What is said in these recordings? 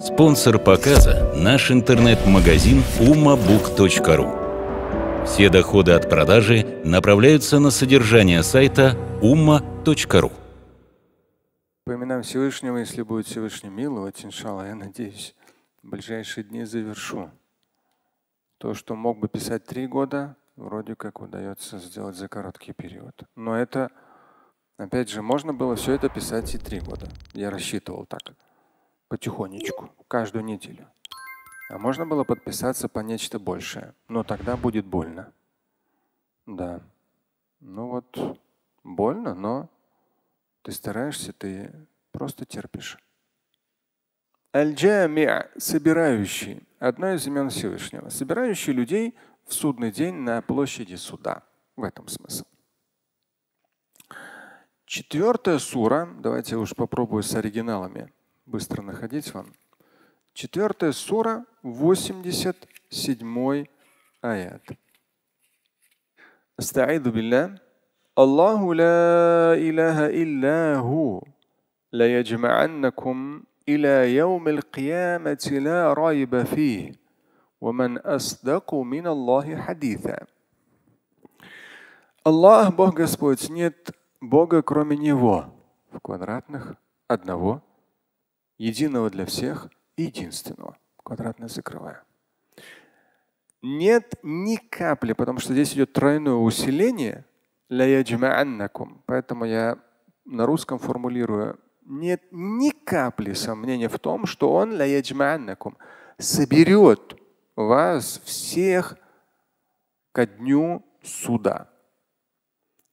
Спонсор показа – наш интернет-магазин ummabook.ru. Все доходы от продажи направляются на содержание сайта umma.ru. По именам Всевышнего, если будет Всевышний миловать, иншалла, я надеюсь, в ближайшие дни завершу. То, что мог бы писать три года, вроде как удается сделать за короткий период. Но это, опять же, можно было все это писать и три года. Я рассчитывал так, потихонечку, каждую неделю. А можно было подписаться по нечто большее, но тогда будет больно. Да. Ну вот, больно, но ты стараешься, ты просто терпишь. Аль-Джами' собирающий, одно из имен Всевышнего, собирающий людей в судный день на площади суда. В этом смысл. Четвертая сура, давайте уж попробую с оригиналами быстро находить вам. Четвертая сура, 87 аят. استعيذ بالله الله لا إله إلا هو ليجمعنكم إلى يوم القيامة لا ريب فيه ومن أصدق من الله حديثا Аллах, Бог Господь, нет Бога кроме Него в квадратных одного, единого для всех и единственного. Квадратное закрываю. Нет ни капли, потому что здесь идет тройное усиление. Поэтому я на русском формулирую нет ни капли сомнения в том, что он соберет вас всех ко дню суда.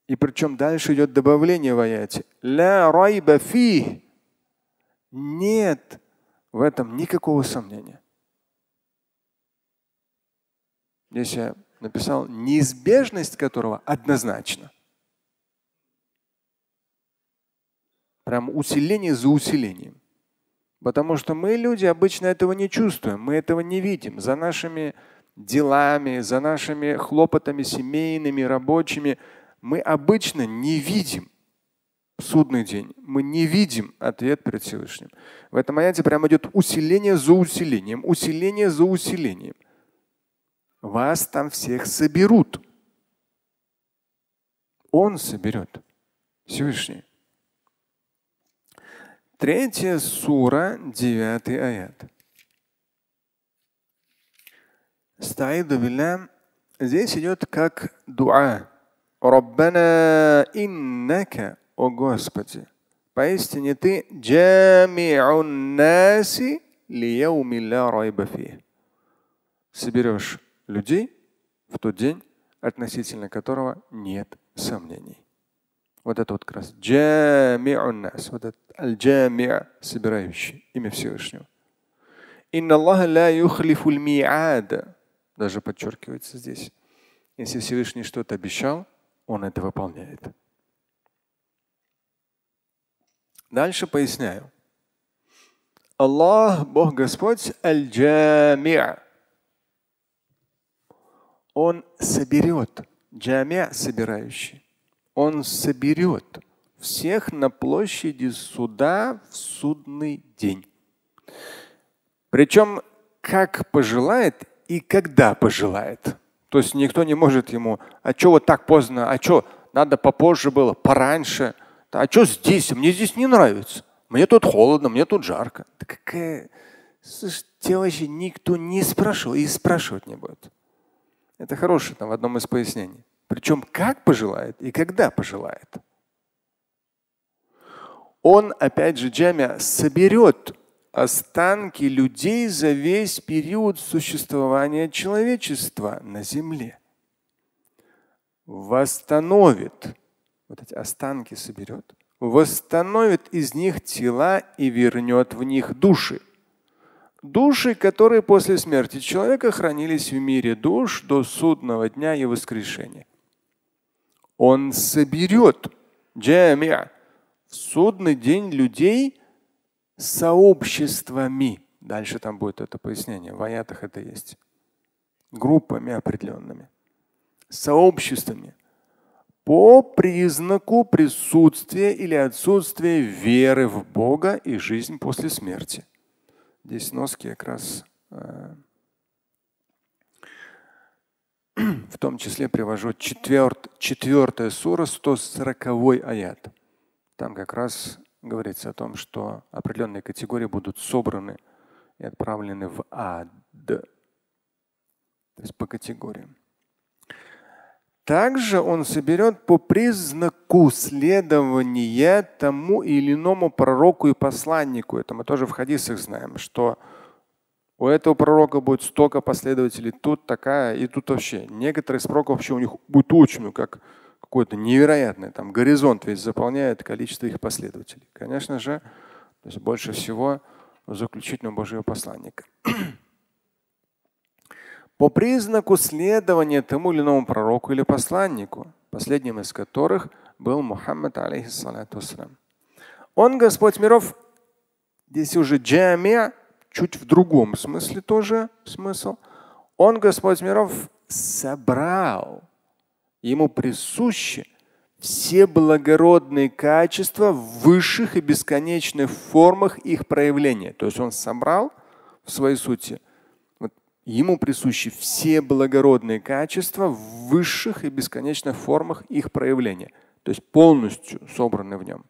И причем дальше идет добавление в аяте. Нет в этом никакого сомнения. Здесь я написал неизбежность которого однозначно. Прям усиление за усилением. Потому что мы, люди, обычно этого не чувствуем, мы этого не видим. За нашими делами, за нашими хлопотами семейными, рабочими мы обычно не видим судный день. Мы не видим ответ перед Всевышним. В этом аяте прямо идет усиление за усилением, усиление за усилением. Вас там всех соберут. Он соберет. Всевышний. Третья сура, девятый аят. Стаиду билля. Здесь идет как дуа. Раббана иннака, о Господи, поистине Ты соберешь людей в тот день, относительно которого нет сомнений. Вот это вот как раз джами'ун вот это аль-джами' собирающий, имя Всевышнего. Инна Аллаха ла юхлифу ми'ада. Даже подчеркивается здесь. Если Всевышний что-то обещал, он это выполняет. Дальше поясняю. Аллах, Бог Господь, аль-джами'. Он соберет, джамя собирающий. Он соберет всех на площади суда в судный день. Причем как пожелает и когда пожелает. То есть никто не может ему, а что вот так поздно, а что надо попозже было, пораньше. А что здесь? Мне здесь не нравится. Мне тут холодно, мне тут жарко. Да какая... Слушай, тебя вообще никто не спрашивал и спрашивать не будет. Это хорошее там в одном из пояснений. Причем как пожелает и когда пожелает. Он, опять же, Джамия, соберет останки людей за весь период существования человечества на земле. Восстановит вот эти останки соберет, восстановит из них тела и вернет в них души. Души, которые после смерти человека хранились в мире душ до судного дня и воскрешения. Он соберет джамиа в судный день людей сообществами. Дальше там будет это пояснение. В аятах это есть. Группами определенными. Сообществами по признаку присутствия или отсутствия веры в Бога и жизнь после смерти. Здесь носки как раз э, в том числе привожу четверт, четвертая сура, 140 аят. Там как раз говорится о том, что определенные категории будут собраны и отправлены в ад. То есть по категориям. Также он соберет по признаку следования тому или иному пророку и посланнику. Это мы тоже в хадисах знаем, что у этого пророка будет столько последователей, тут такая, и тут вообще. Некоторые из пророков вообще у них будет очень, как какой-то невероятный, там горизонт весь заполняет количество их последователей. Конечно же, больше всего заключительного Божьего посланника. По признаку следования тому или иному пророку или посланнику, последним из которых был Мухаммад, алейхиссалату Он Господь миров, здесь уже джамия, чуть в другом смысле тоже смысл. Он, Господь миров, собрал, ему присущи все благородные качества в высших и бесконечных формах их проявления. То есть он собрал в своей сути, ему присущи все благородные качества в высших и бесконечных формах их проявления. То есть полностью собраны в нем.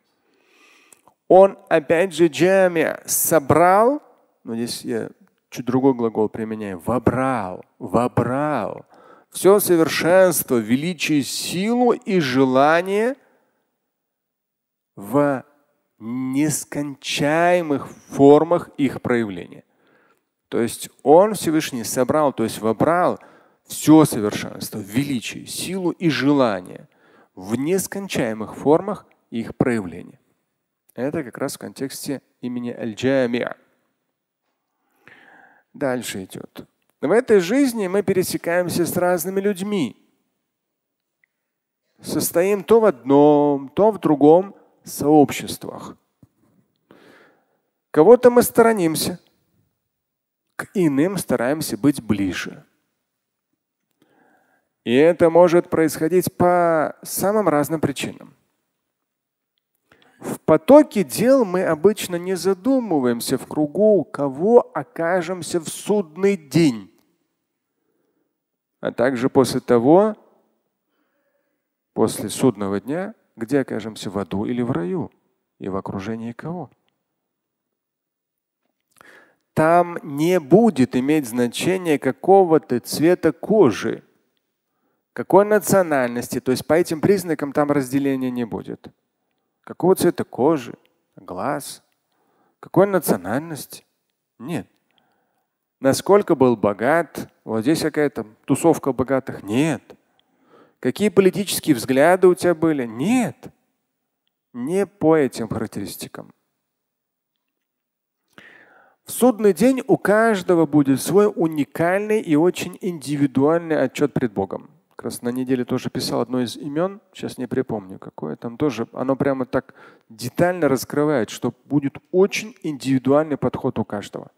Он опять же джами собрал но здесь я чуть другой глагол применяю. Вобрал, вобрал. Все совершенство, величие, силу и желание в нескончаемых формах их проявления. То есть Он Всевышний собрал, то есть вобрал все совершенство, величие, силу и желание в нескончаемых формах их проявления. Это как раз в контексте имени Аль-Джамиа. Дальше идет. В этой жизни мы пересекаемся с разными людьми. Состоим то в одном, то в другом сообществах. Кого-то мы сторонимся, к иным стараемся быть ближе. И это может происходить по самым разным причинам. В потоке дел мы обычно не задумываемся в кругу, кого окажемся в судный день. А также после того, после судного дня, где окажемся в аду или в раю и в окружении кого. Там не будет иметь значения какого-то цвета кожи, какой национальности. То есть по этим признакам там разделения не будет. Какого цвета кожи, глаз, какой национальности? Нет. Насколько был богат? Вот здесь какая-то тусовка богатых? Нет. Какие политические взгляды у тебя были? Нет. Не по этим характеристикам. В судный день у каждого будет свой уникальный и очень индивидуальный отчет пред Богом. Как раз на неделе тоже писал одно из имен, сейчас не припомню какое. Там тоже оно прямо так детально раскрывает, что будет очень индивидуальный подход у каждого.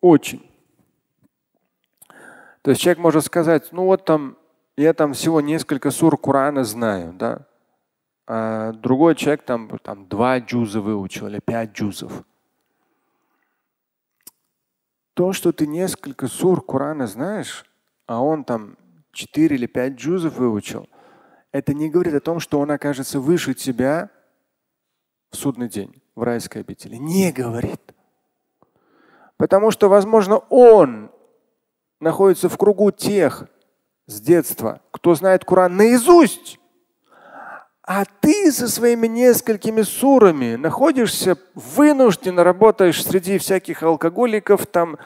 Очень. То есть человек может сказать, ну вот там я там всего несколько сур Корана знаю, да, а другой человек там, там два джуза выучил или пять джузов. То, что ты несколько сур Корана знаешь, а он там 4 или 5 джузов выучил, это не говорит о том, что он окажется выше тебя в судный день, в райской обители. Не говорит. Потому что, возможно, он находится в кругу тех с детства, кто знает Коран наизусть. А ты со своими несколькими сурами находишься, вынужденно работаешь среди всяких алкоголиков, там,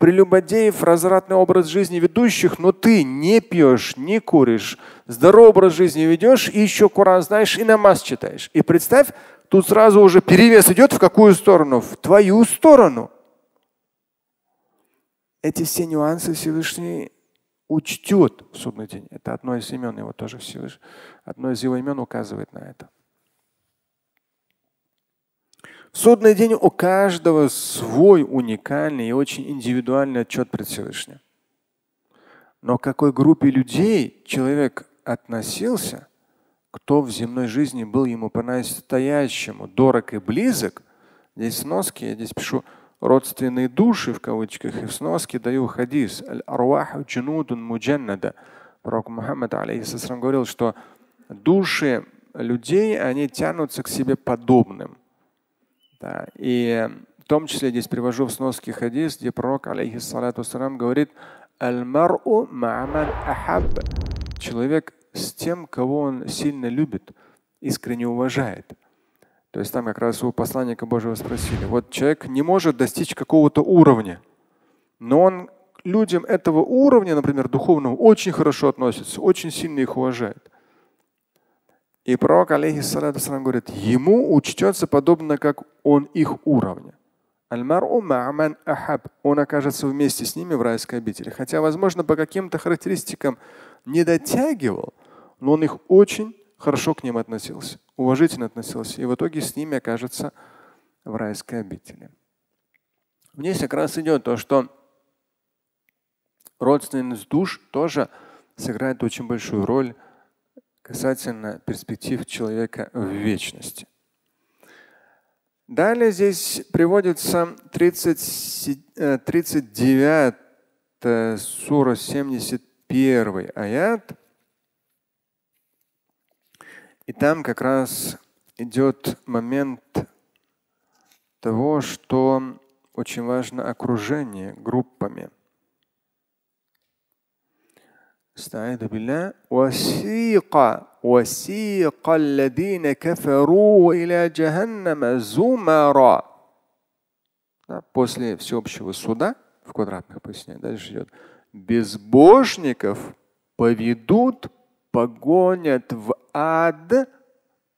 прелюбодеев, развратный образ жизни ведущих, но ты не пьешь, не куришь, здоровый образ жизни ведешь, и еще Коран знаешь, и намаз читаешь. И представь, тут сразу уже перевес идет в какую сторону? В твою сторону. Эти все нюансы Всевышний учтет в судный день. Это одно из имен его тоже Всевышний. Одно из его имен указывает на это. В судный день у каждого свой уникальный и очень индивидуальный отчет пред Всевышним. Но к какой группе людей человек относился, кто в земной жизни был ему по-настоящему дорог и близок, Здесь сноски, я здесь пишу родственные души в кавычках, и в сноске даю хадис. Пророк Мухаммад алейхиссалам говорил, что души людей, они тянутся к себе подобным. Да. И в том числе здесь привожу в сноске хадис, где пророк алейхиссалам говорит, Человек с тем, кого он сильно любит, искренне уважает. То есть там как раз у посланника Божьего спросили, вот человек не может достичь какого-то уровня, но он людям этого уровня, например, духовного, очень хорошо относится, очень сильно их уважает. И пророк, алейхиссалату говорит, ему учтется подобно, как он их уровня. Он окажется вместе с ними в райской обители. Хотя, возможно, по каким-то характеристикам не дотягивал, но он их очень хорошо к ним относился, уважительно относился. И в итоге с ними окажется в райской обители. Здесь как раз идет то, что родственность душ тоже сыграет очень большую роль касательно перспектив человека в вечности. Далее здесь приводится 30, 39 э, сура 71 аят. И там как раз идет момент того, что очень важно окружение группами. استعيذ بالله وسيق وسيق الذين كفروا إلى جهنم زمرا После всеобщего суда в квадратных пояснениях дальше идет. Безбожников поведут, погонят в ад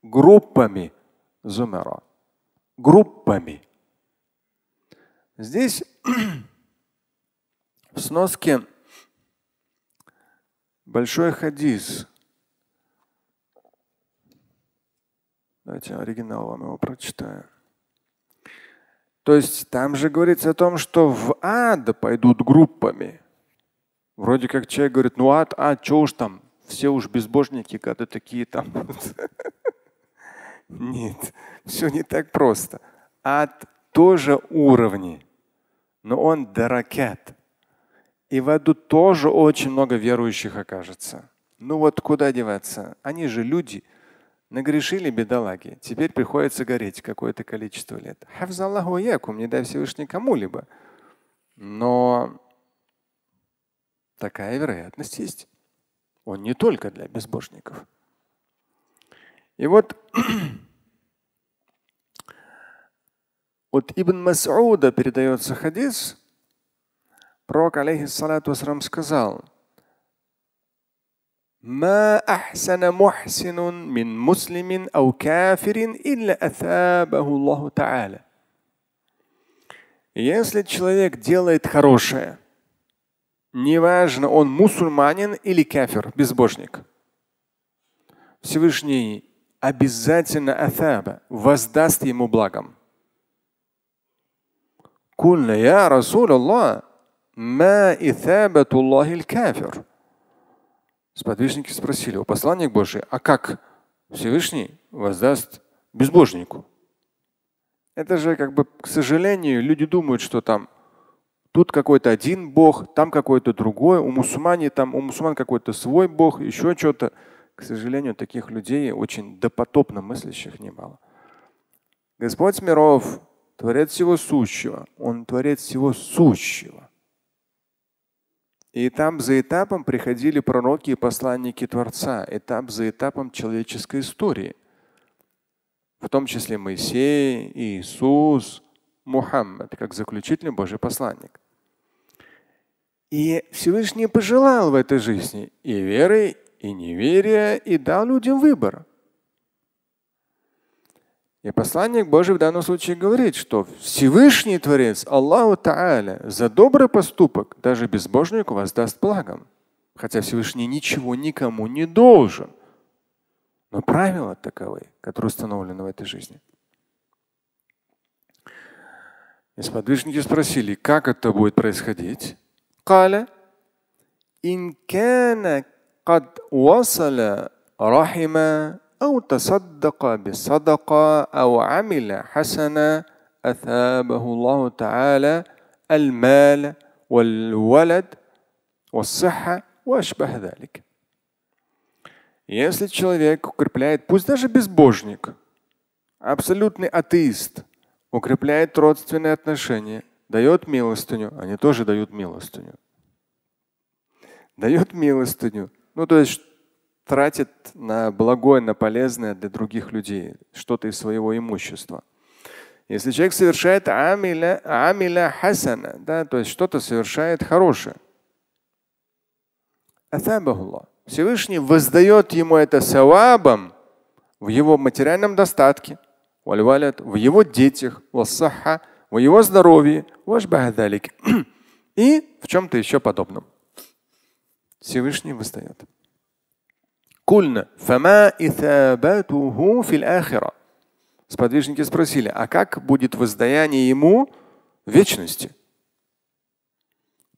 группами. Зумера. Группами. Здесь в сноске Большой хадис. Давайте оригинал вам его прочитаю. То есть там же говорится о том, что в ад пойдут группами. Вроде как человек говорит, ну ад, ад, что уж там, все уж безбожники, когда такие там. Нет, все не так просто. Ад тоже уровни, но он даракят. И в аду тоже очень много верующих окажется. Ну вот куда деваться? Они же люди. Нагрешили бедолаги. Теперь приходится гореть какое-то количество лет. Хафзаллаху якум, не дай Всевышний кому-либо. Но такая вероятность есть. Он не только для безбожников. И вот от Ибн Мас'уда передается хадис, Пророк, алейхиссалату вассалам, сказал, ما أحسن محسن من مسلم أو كافر إلا أثابه الله تعالى. Если человек делает хорошее, неважно, он мусульманин или кафир, безбожник, Всевышний обязательно атаба воздаст ему благом. Кульна я Расул Аллах, Ма кафир. Сподвижники спросили, у посланник Божий, а как Всевышний воздаст безбожнику? Это же как бы, к сожалению, люди думают, что там тут какой-то один бог, там какой-то другой, у мусульман там у мусульман какой-то свой бог, еще что-то. К сожалению, таких людей очень допотопно мыслящих немало. Господь миров, Творец всего сущего, Он Творец всего сущего. И этап за этапом приходили пророки и посланники Творца, этап за этапом человеческой истории. В том числе Моисей, Иисус, Мухаммад, как заключительный Божий посланник. И Всевышний пожелал в этой жизни и веры, и неверия, и дал людям выбор. И посланник Божий в данном случае говорит, что Всевышний Творец, Аллаху Та'аля, за добрый поступок даже безбожнику воздаст благом. Хотя Всевышний ничего никому не должен. Но правила таковы, которые установлены в этой жизни. И сподвижники спросили, как это будет происходить? قال إن كان قد وصل رحمه أو تصدق بصدقة أو عمل حسنة أثابه الله تعالى المال والولد والصحة وأشبه ذلك. Если человек укрепляет, пусть даже безбожник, абсолютный атеист, укрепляет родственные отношения, дает милостыню, они тоже дают милостыню. Дает милостыню. Ну, то есть тратит на благое, на полезное для других людей, что-то из своего имущества. Если человек совершает амиля, амиля хасана, да, то есть что-то совершает хорошее, Всевышний воздает ему это савабом в его материальном достатке, в его детях, в его здоровье, и в чем-то еще подобном. Всевышний воздает. Кульна, фама итабатуху фил ахира. Сподвижники спросили, а как будет воздаяние ему в вечности?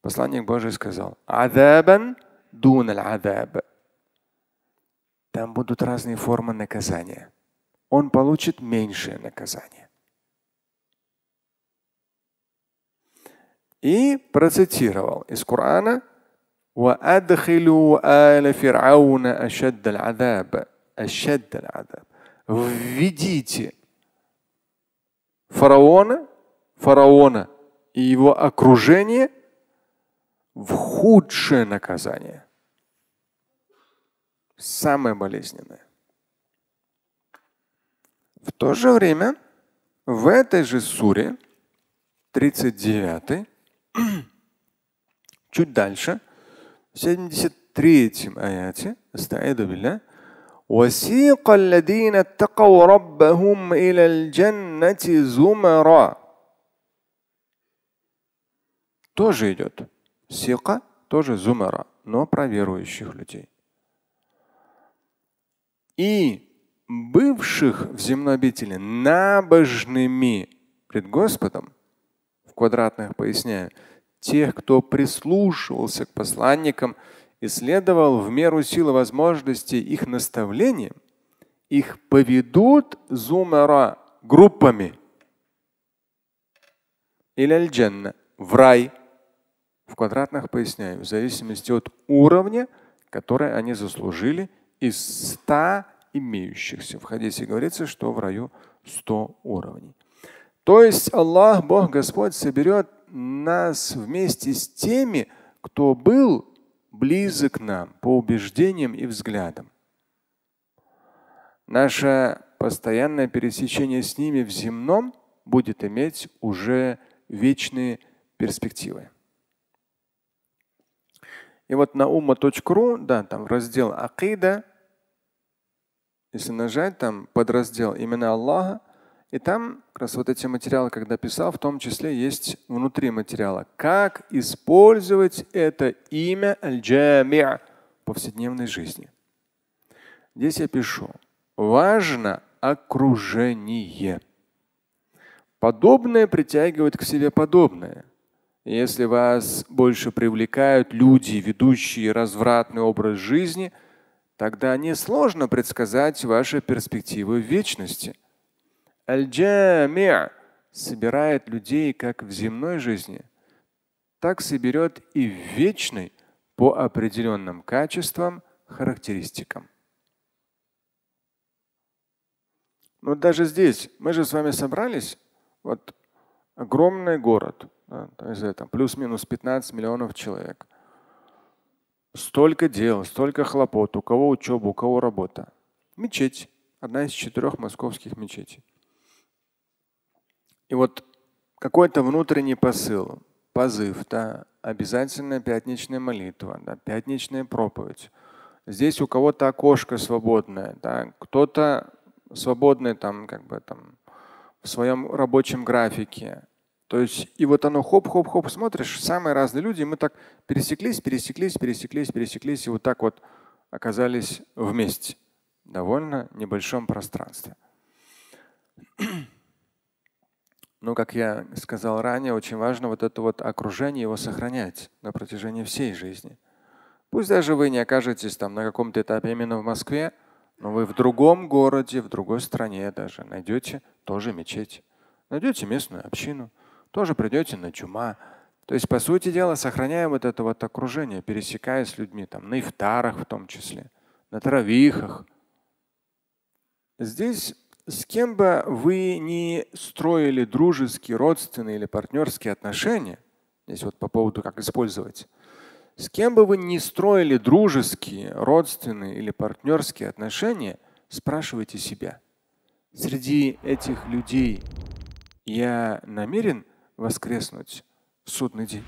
Посланник Божий сказал, адабан дун адаб. Там будут разные формы наказания. Он получит меньшее наказание. и процитировал из Корана Введите фараона, фараона и его окружение в худшее наказание. Самое болезненное. В то же время в этой же суре 39 чуть дальше, в 73 аяте, استعيذ بالله وسيق الذين اتقوا ربهم إلى الجنة زمرا тоже идет. Сика тоже зумара, но про верующих людей. И бывших в земной обители набожными пред Господом, в квадратных поясняю, тех, кто прислушивался к посланникам и следовал в меру силы возможностей их наставлениям, их поведут зумара группами. Или джанна в рай. В квадратных поясняю, в зависимости от уровня, который они заслужили из ста имеющихся. В хадисе говорится, что в раю 100 уровней. То есть Аллах, Бог Господь, соберет нас вместе с теми, кто был близок нам по убеждениям и взглядам. Наше постоянное пересечение с ними в земном будет иметь уже вечные перспективы. И вот на umma.ru, да, там раздел Акида, если нажать, там подраздел имена Аллаха, и там как раз вот эти материалы, когда писал, в том числе есть внутри материала, как использовать это имя аль-джами' в повседневной жизни. Здесь я пишу, важно окружение. Подобное притягивает к себе подобное. Если вас больше привлекают люди, ведущие развратный образ жизни, тогда несложно предсказать ваши перспективы в вечности – Аль-Джами' собирает людей как в земной жизни, так соберет и в вечной по определенным качествам, характеристикам. Но даже здесь мы же с вами собрались, вот огромный город, да, это плюс-минус 15 миллионов человек. Столько дел, столько хлопот, у кого учеба, у кого работа. Мечеть, одна из четырех московских мечетей. И вот какой-то внутренний посыл, позыв, да, обязательная пятничная молитва, да, пятничная проповедь. Здесь у кого-то окошко свободное, да, кто-то свободный там, как бы там в своем рабочем графике. То есть и вот оно хоп-хоп-хоп, смотришь, самые разные люди, и мы так пересеклись, пересеклись, пересеклись, пересеклись, и вот так вот оказались вместе в довольно небольшом пространстве. Но, как я сказал ранее, очень важно вот это вот окружение его сохранять на протяжении всей жизни. Пусть даже вы не окажетесь там на каком-то этапе именно в Москве, но вы в другом городе, в другой стране даже найдете тоже мечеть, найдете местную общину, тоже придете на чума. То есть, по сути дела, сохраняя вот это вот окружение, пересекаясь с людьми, там, на ифтарах в том числе, на травихах. Здесь с кем бы вы ни строили дружеские, родственные или партнерские отношения, здесь вот по поводу как использовать, с кем бы вы ни строили дружеские, родственные или партнерские отношения, спрашивайте себя, среди этих людей я намерен воскреснуть в судный день?